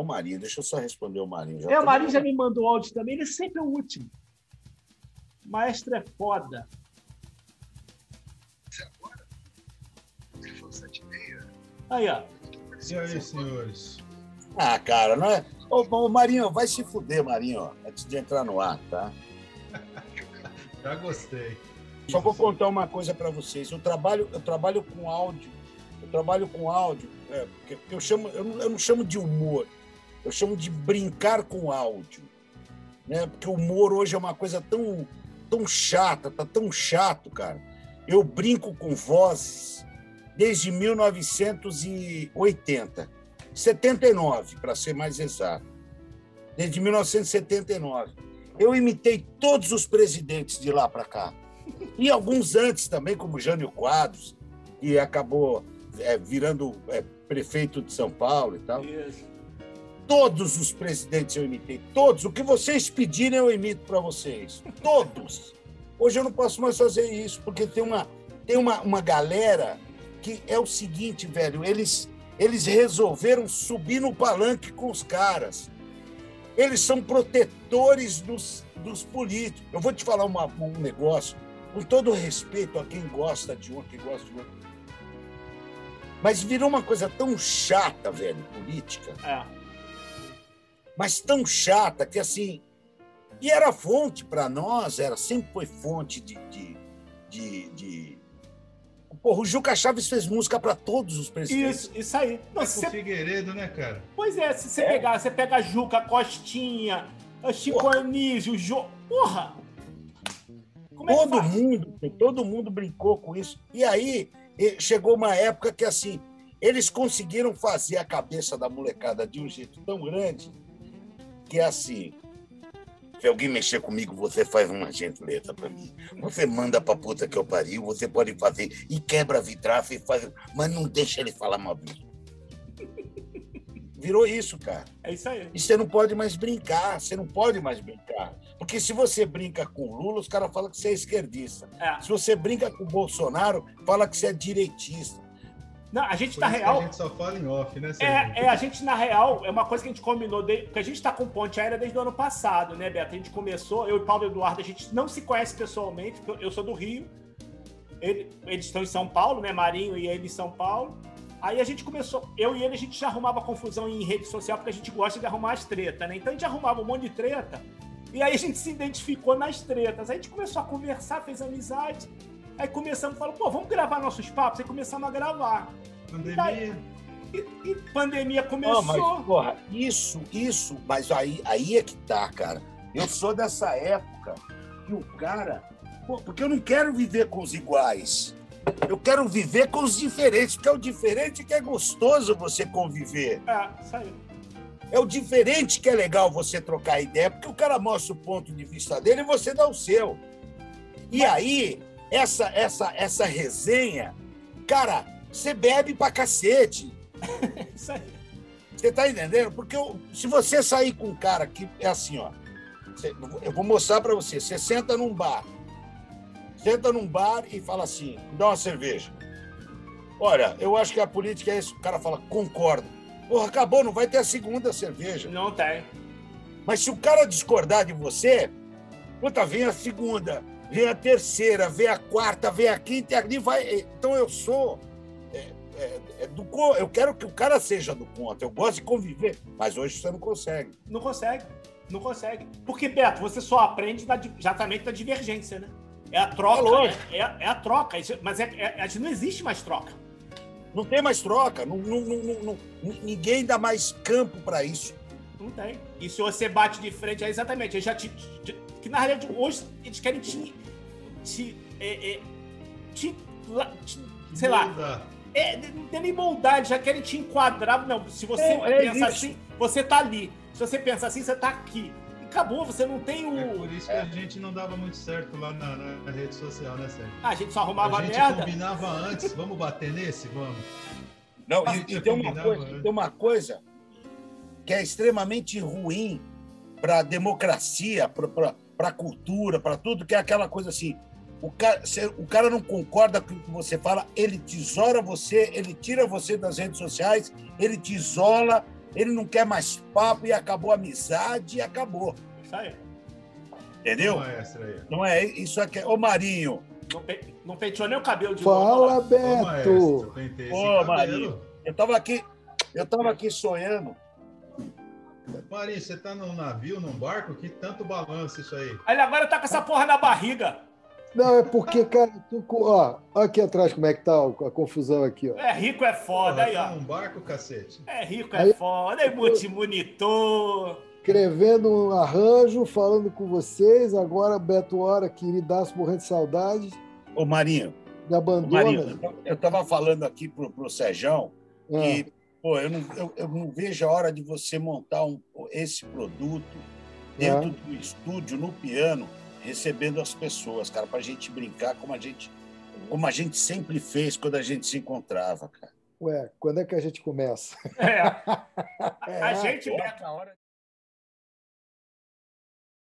o Marinho, deixa eu só responder o Marinho. Já é, o Marinho já me mandou áudio também, ele sempre é o último. Maestro é foda. Você agora? Se for sete e meia. Aí, ó. E aí, senhores? Ah, cara, não é. Ô, ô, Marinho, vai se fuder, Marinho, antes de entrar no ar, tá? Já gostei. Só vou contar uma coisa para vocês. Eu trabalho, eu trabalho com áudio. Eu trabalho com áudio. É, eu, chamo, eu não, eu não chamo de humor. Eu chamo de brincar com áudio. Né? Porque o humor hoje é uma coisa tão, tão chata, tá tão chato, cara. Eu brinco com vozes desde 1980. 79, para ser mais exato. Desde 1979. Eu imitei todos os presidentes de lá para cá. E alguns antes também, como Jânio Quadros, que acabou é, virando é, prefeito de São Paulo e tal. Isso. Todos os presidentes eu imitei, todos. O que vocês pedirem eu imito para vocês. Todos. Hoje eu não posso mais fazer isso, porque tem uma, tem uma, uma galera que é o seguinte, velho, eles, eles resolveram subir no palanque com os caras. Eles são protetores dos, dos políticos. Eu vou te falar uma, um negócio com todo respeito a quem gosta de um, quem gosta de outro. Mas virou uma coisa tão chata, velho, política. É. Mas tão chata que assim. E era fonte para nós, era sempre foi fonte de. de, de, de... Porra, o Juca Chaves fez música para todos os presidentes. Isso, isso aí. Não, é você... Figueiredo, né, cara? Pois é, se você é. pegar, você pega Juca, Costinha, Chico Anísio, Jo. Porra! Como é todo mundo, todo mundo brincou com isso. E aí chegou uma época que assim eles conseguiram fazer a cabeça da molecada de um jeito tão grande que é assim. Se alguém mexer comigo, você faz uma gentileza para mim. Você manda pra puta que eu pariu, você pode fazer e quebra a vidraça e faz. Mas não deixa ele falar mal de mim. Virou isso, cara. É isso aí. E você não pode mais brincar, você não pode mais brincar. Porque se você brinca com o Lula, os caras falam que você é esquerdista. É. Se você brinca com o Bolsonaro, fala que você é direitista. Não, a gente, Por na real. A gente só fala em off, né? É, é, a gente, na real, é uma coisa que a gente combinou, de, porque a gente tá com ponte aérea desde o ano passado, né, Beto? A gente começou, eu e Paulo Eduardo, a gente não se conhece pessoalmente, porque eu sou do Rio, ele, eles estão em São Paulo, né? Marinho e ele em São Paulo. Aí a gente começou, eu e ele, a gente já arrumava confusão em rede social, porque a gente gosta de arrumar as tretas, né? Então a gente arrumava um monte de treta, e aí a gente se identificou nas tretas. Aí a gente começou a conversar, fez amizade. Aí começamos a falar, pô, vamos gravar nossos papos? Aí começamos a gravar. Pandemia. E, e, pandemia começou. Oh, mas, porra, isso, isso, mas aí, aí é que tá, cara. Eu sou dessa época que o cara. Pô, porque eu não quero viver com os iguais. Eu quero viver com os diferentes, porque é o diferente que é gostoso você conviver. É, isso aí. É o diferente que é legal você trocar ideia, porque o cara mostra o ponto de vista dele e você dá o seu. E aí, essa essa essa resenha, cara, você bebe pra cacete. isso aí. Você tá entendendo? Porque eu, se você sair com um cara que é assim, ó, eu vou mostrar para você, você senta num bar, senta num bar e fala assim: dá uma cerveja. Olha, eu acho que a política é isso. O cara fala: concordo. Porra, acabou, não vai ter a segunda cerveja. Não tem. Mas se o cara discordar de você, puta, vem a segunda, vem a terceira, vem a quarta, vem a quinta, e ali vai. Então eu sou. É, é, é do, eu quero que o cara seja do contra. Eu gosto de conviver, mas hoje você não consegue. Não consegue. Não consegue. Porque, Beto, você só aprende na, exatamente na divergência, né? É a troca. É, é, é a troca. Mas é, é, não existe mais troca. Não tem mais troca. Não, não, não, ninguém dá mais campo para isso. Não tem. E se você bate de frente, é exatamente. Eles já te, te, que na realidade hoje eles querem te. Te, é, é, te, te sei lá. É, não tem nem moldade, já querem te enquadrar. Não, se você é, pensa assim, você tá ali. Se você pensa assim, você tá aqui acabou, você não tem o. É por isso que é. a gente não dava muito certo lá na, na rede social, né, Sérgio? Ah, a gente só arrumava a gente merda. combinava antes, vamos bater nesse? Vamos. Não, e, e tem, uma coisa, tem uma coisa que é extremamente ruim para a democracia, para a cultura, para tudo, que é aquela coisa assim. O cara, o cara não concorda com o que você fala, ele tesoura você, ele tira você das redes sociais, ele te isola, Ele não quer mais papo e acabou a amizade e acabou. Isso aí. Entendeu? Ô, maestro aí. Não é isso aqui. Ô, Marinho, Não, pe... não penteou nem o cabelo de Fala, novo. Ô, Beto! Ô, cabelo. Marinho. eu tava aqui, eu tava aqui sonhando. Marinho, você tá num navio, num barco? Que tanto balanço isso aí? Ele agora tá com essa porra na barriga. Não, é porque, cara, tu, ó, aqui atrás como é que tá a confusão aqui, ó. É rico, é foda. Porra, Aí, ó. num barco, cacete? É rico, é Aí- foda. Aí, multimonitor. Escrevendo um arranjo, falando com vocês. Agora, Beto Hora, queridaço, morrendo de saudade. Ô, Marinho, Me abandona. Marinho, eu- tava falando aqui pro, pro Sejão Ah, que, pô, eu não, eu, eu não vejo a hora de você montar um, esse produto dentro É. do estúdio, no piano, recebendo as pessoas, cara, pra gente brincar como a gente, como a gente sempre fez quando a gente se encontrava, cara. ué, quando é que a gente começa? É. A É. gente, a hora